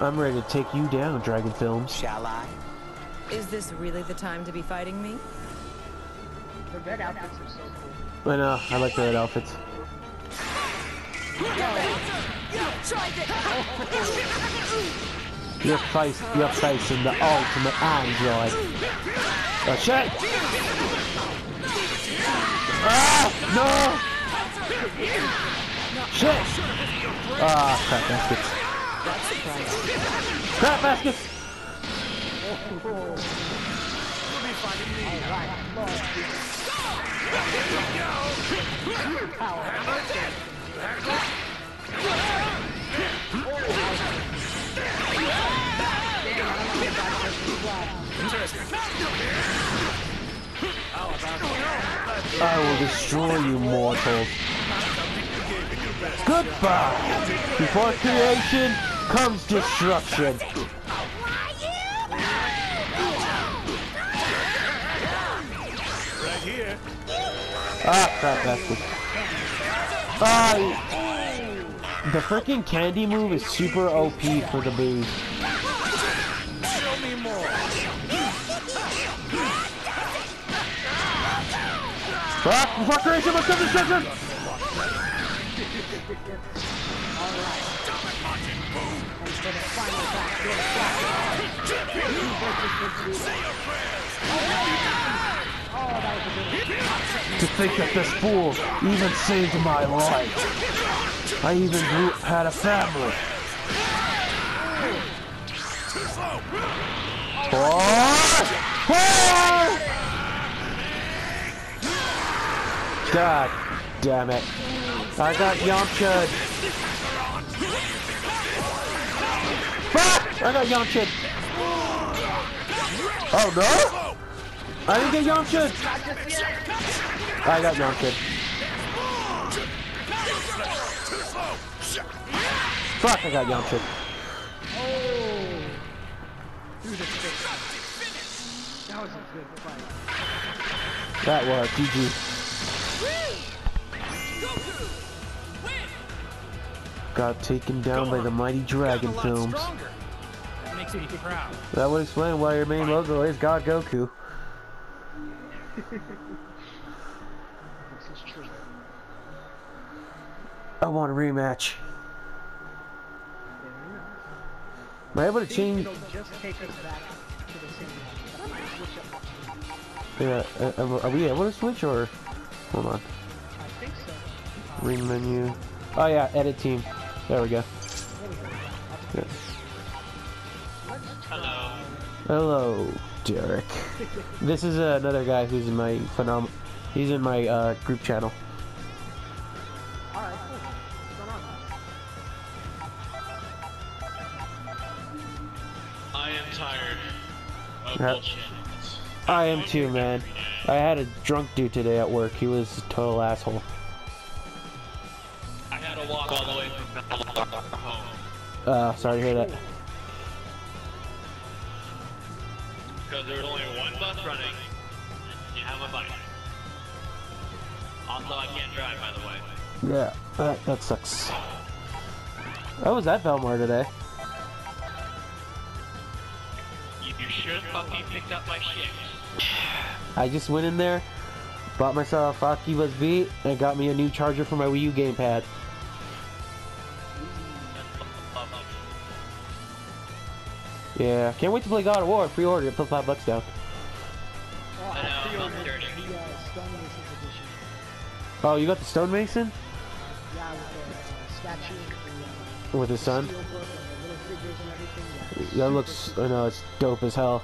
I'm ready to take you down, Dragon Films. Shall I? Is this really the time to be fighting me? The red outfits are so cool. I know, I like the red outfits. You're face, you're facing the ultimate android. Oh shit! Ah! No! Shit! Ah, crap baskets. Crap baskets! I will destroy you mortals. Goodbye! Before creation comes destruction. Ah, crap, that's good. Ah, the freaking candy move is super OP for the boost. Ah, To think that this fool even saved my life. I even grew, had a family. Oh! Oh! God damn it. I got Yamcha. I got Yamcha. Oh no? I didn't get Yamcha. I got Yamcha. Fuck, I got Yamcha. That was a good fight. That was GG. Got taken down by the mighty Dragon Films. That makes me proud. That would explain why your main logo is God Goku. This is true. I want a rematch. Am I able to change? It'll just take us back to the same one. But I might switch up. Yeah, uh, uh, are we able to switch or? Hold on. I think so. Ring menu. Oh yeah, edit team. There we go. There we go. Yeah. Hello. Derek. This is uh, another guy who's in my phenom. He's in my uh, group channel. Alright, cool. What's going on? I am tired of bullshit. I am too, man. I had a drunk dude today at work. He was a total asshole. I had to walk all the way from home. Uh, sorry to hear that. Because there was only one bus running. You have a bike. Also, I can't drive, by the way. Yeah, that, that sucks. I was at Belmar today. You, you should have fucking picked up my shit. I just went in there, bought myself a Akiba's Beat, and got me a new charger for my Wii U gamepad. Yeah, can't wait to play God of War. Pre-order it, put five bucks down. Oh, I know, I'm dirty. the uh, Oh, you got the stonemason Yeah, with the uh, statue, the uh, with his son. steel book, and the little figures and everything. Yeah. That looks, I know, it's dope as hell.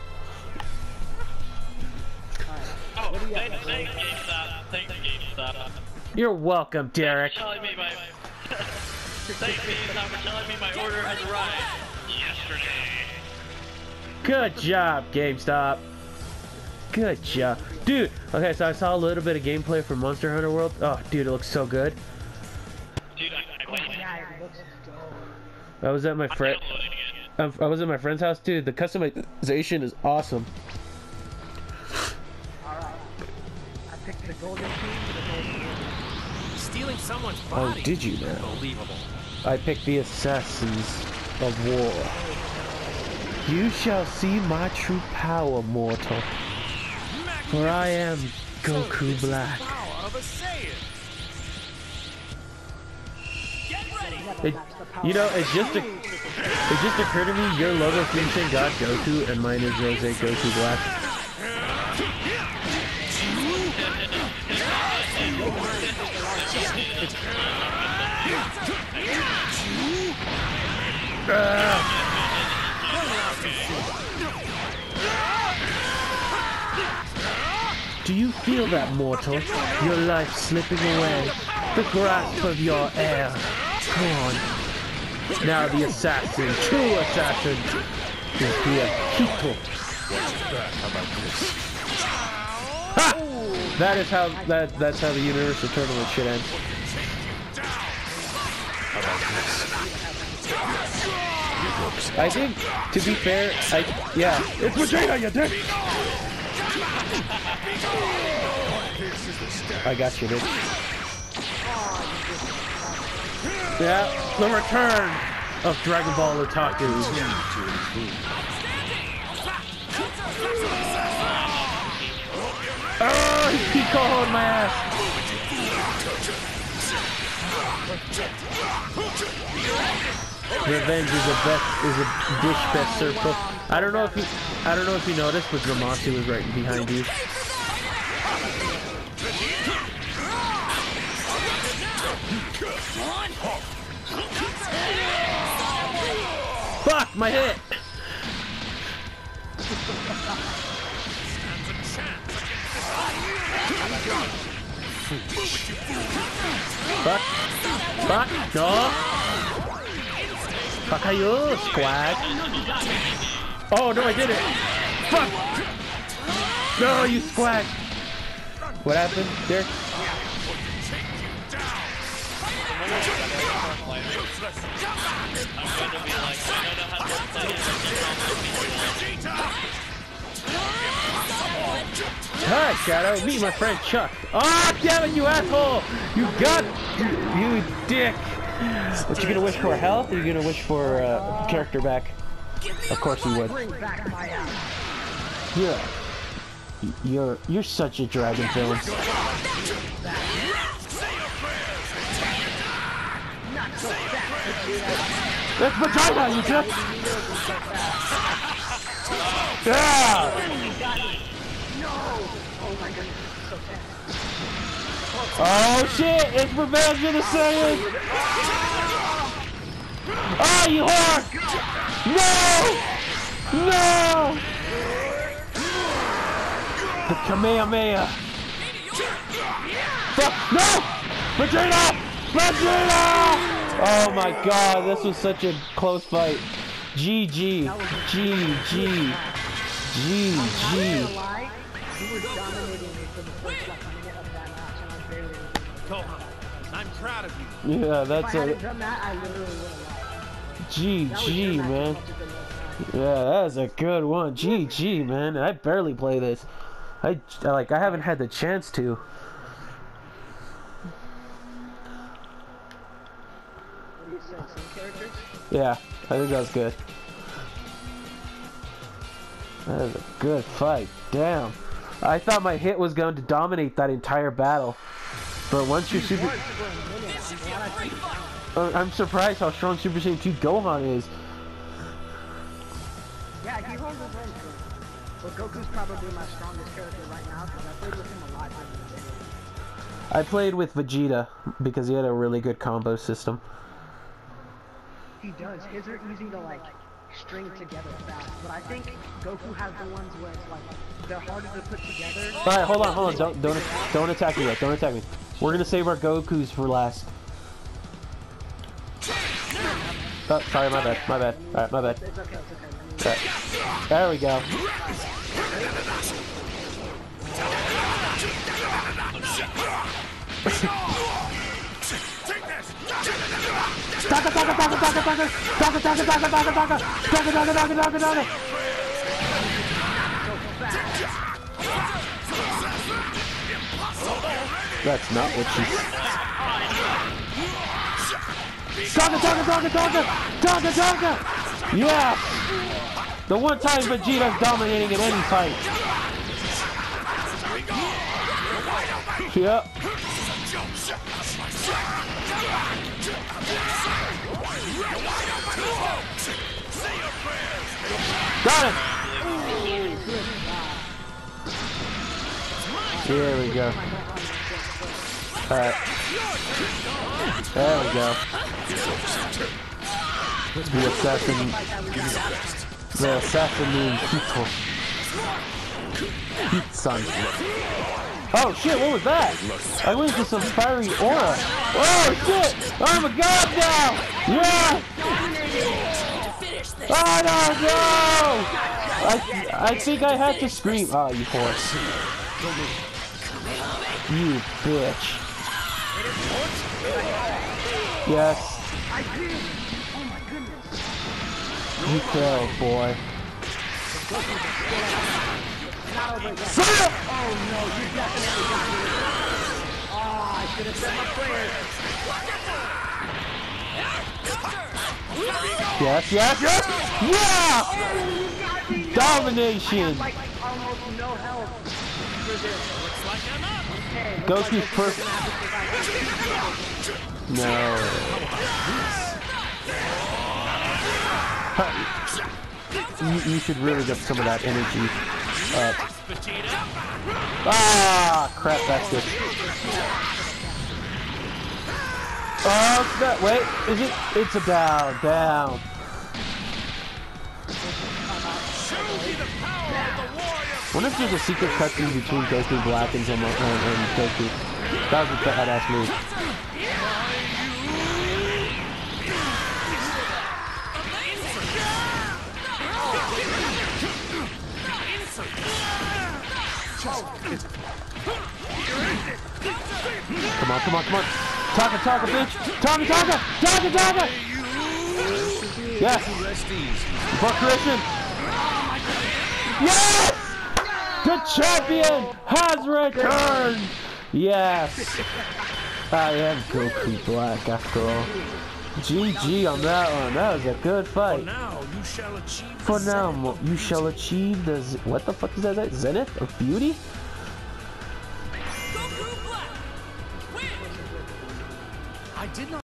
Alright. Oh, What do you thanks, thanks, GameStop. Thanks, GameStop. You're welcome, Derek. Telling me my... thanks, GameStop, for telling me my order has arrived yesterday. Good job, GameStop. Good job. Dude, okay, so I saw a little bit of gameplay from Monster Hunter World. Oh, dude, it looks so good. Dude, I, I played. Yeah, it looks dope. I was at my friend. I was at my friend's house, dude. The customization is awesome. Alright. I picked the golden key for the golden key. Stealing someone's Oh, did you now? Unbelievable. I picked the Assassins of War. You shall see my true power, mortal. For I am Goku Black. Power of a Saiyan. Get ready. Never It, match the power. you know, it just it just occurred to me. Your logo featuring God Goku, and mine is Rose Goku Black. Do feel that, mortal? Your life slipping away. The grasp of your air. Come on. Now the assassin, true assassin, is here. Hito. Ha! That is how that that's how the Universal Tournament should end. I think, to be fair, I yeah, it's Vegeta, you dick. I got you, bitch. Yeah, the return of Dragon Ball Otaku. Oh, he called my ass. Revenge is a best is a dish best circle. I don't know if you I don't know if you noticed, but Zamasu was right behind you. Fuck my hit! Fuck. Fuck. No. Fuck you, squad. Oh, no, I did it. Fuck. No, you squad. What happened there? Hi, Shadow. Meet my friend Chuck. Oh, damn it, you asshole! You got... You, you dick. What, you gonna wish for health or you gonna wish for uh, character back? Of course you would. Yeah. You're you're such a dragon villain. That's vagina, you dick! Yeah! Oh shit! It's Revenge of the Saiyan! Oh, you whore! No! No! The Kamehameha! Fuck! No! Vegeta! Vegeta! Oh my god, this was such a close fight. GG. GG. GG. Lie, you were dominating me for the first like minute of that match, and I barely. Gohan, I'm proud of you. Yeah, that's I GG, man. Yeah, that was a good one. GG, man. I barely play this. I like I haven't had the chance to. Yeah, I think that was good. That was a good fight. Damn. I thought my hit was going to dominate that entire battle. But once you're super... Uh, I'm surprised how strong Super Saiyan 2 Gohan is. Yeah, he holds his own But Goku's probably my strongest character right now because I played with him a lot back the day. I played with Vegeta because he had a really good combo system. He does. His are easy to like string together fast, but I think Goku has the ones where it's like they're harder to put together. Alright, hold on, hold on. Don't don't don't attack me yet. Don't attack me. We're gonna save our Gokus for last. Oh, sorry, my bad, my bad. Alright, my bad. It's okay, it's okay. Alright. There we go. Taka, taka. That's not what she Taka, taka, taka, taka. Taka, taka. Yeah. The one time Vegeta's dominating in any fight. Yep. Got him! Here we go. Alright. There we go. The assassin. The assassin named Hito. Hitsan. Oh shit, what was that? I went into some fiery aura. Oh shit! I'm a god now! Yeah! Oh no, no! I, I think I had to scream. Oh, you horse. You bitch. Yes. I did! Oh my goodness! You failed, boy. Of- Oh no, you definitely got me. Oh, I should have said my prayers. Yes, yes, yes! Yeah! Oh! Domination! Like almost no health for this. Goku's perfect. No. You, you should really get some of that energy up. Ah, crap, that's good. Oh, not, wait, is it? It's a down, down. What if there's a secret cutscene between Goku Black and, Zemo, and, and Goku? That was a badass move. Come on, come on, come on. Taka, Taka, bitch. Taka, Taka, Taka, Taka. Yes. For Christian. Yes! The champion has returned! Yes! I am Goku Black after all. GG on that one. That was a good fight. Now you shall achieve. For now, zenith mo- of you shall achieve the z- what the fuck is that? that? Zenith of beauty? Goku Black! Win! I did not